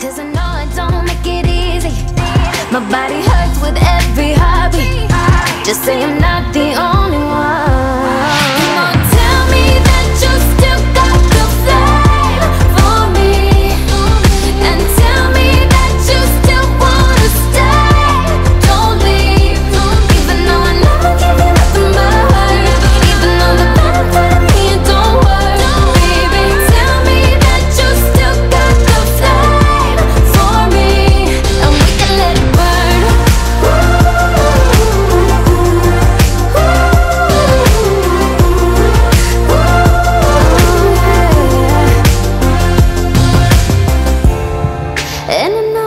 Cause I know I don't make it easy. My body hurts with every hobby. Just say I'm not the And I'm